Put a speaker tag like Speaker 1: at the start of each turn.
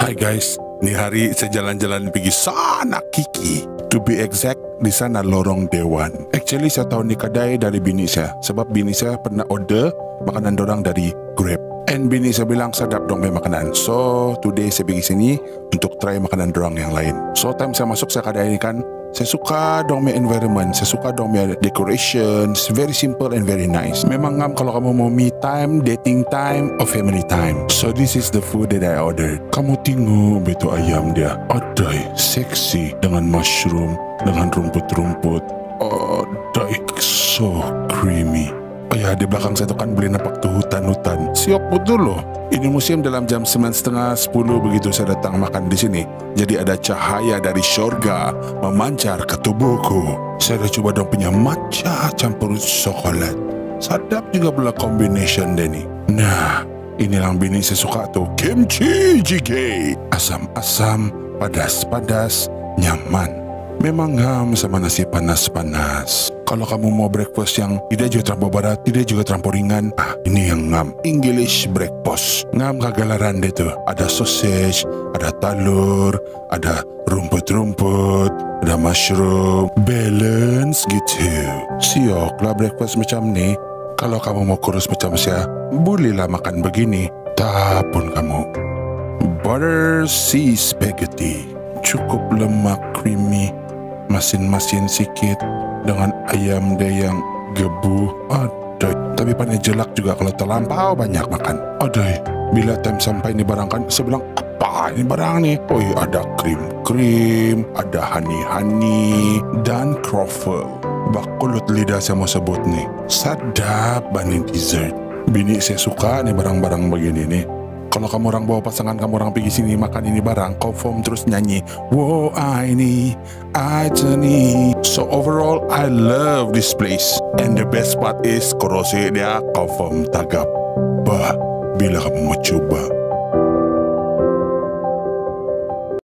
Speaker 1: Hai guys, ini hari saya jalan-jalan pergi sana Kiki. To be exact, di sana lorong Dewan. Actually saya tahu ni kedai dari bini saya. Sebab bini saya pernah order makanan dorang dari Grab. And bini saya bilang sedap dong makanan. So today saya pergi sini untuk try makanan dorang yang lain. So time saya masuk saya kedai ini kan, saya suka dong punya environment, saya suka dong punya decorations, very simple and very nice. Memang ngam kalau kamu mau me time, dating time, or family time. So this is the food that I ordered. Kamu tengok betul ayam dia, adai, seksi dengan mushroom, dengan rumput-rumput. Adai, so creamy. Oh ya, di belakang saya tu kan boleh nampak tu hutan-hutan. Siap betul loh. Ini musim dalam jam 9.30 10 begitu saya datang makan di sini. Jadi ada cahaya dari syurga memancar ke tubuhku. Saya dah cuba dong punya matcha campur coklat. Sadap juga pula combination dia ni. Nah, ini yang bini saya suka tu. Kimchi jjigae. Asam-asam, padas-padas, nyaman. Memang ngam sama nasi panas-panas. Kalau kamu mau breakfast yang tidak juga terlampau berat, tidak juga terlampau ringan, ah ini yang ngam. English breakfast. Ngam kagalaran dia tu. Ada sausage, ada telur, ada rumput-rumput, ada mushroom. Balance gitu. Siok lah breakfast macam ni. Kalau kamu mau kurus macam saya, bolehlah makan begini. Tak pun kamu. Butter sea spaghetti. Cukup lemak creamy masin-masin sikit dengan ayam dia yang gebu. Aduh, tapi pandai jelak juga kalau terlampau banyak makan. Aduh, bila time sampai ni barang kan, saya bilang, apa ini barang ni? Oh, ada krim-krim, ada honey-honey, dan croffle. Bakulut lidah saya mau sebut ni. Sadap banding dessert. Bini saya suka ni barang-barang begini ni. Kalau kamu orang bawa pasangan kamu orang pergi sini makan ini barang, form terus nyanyi. Wow, I ini, aja ni. So overall, I love this place. And the best part is, korose dia form tagap. Bah, bila kamu mau coba.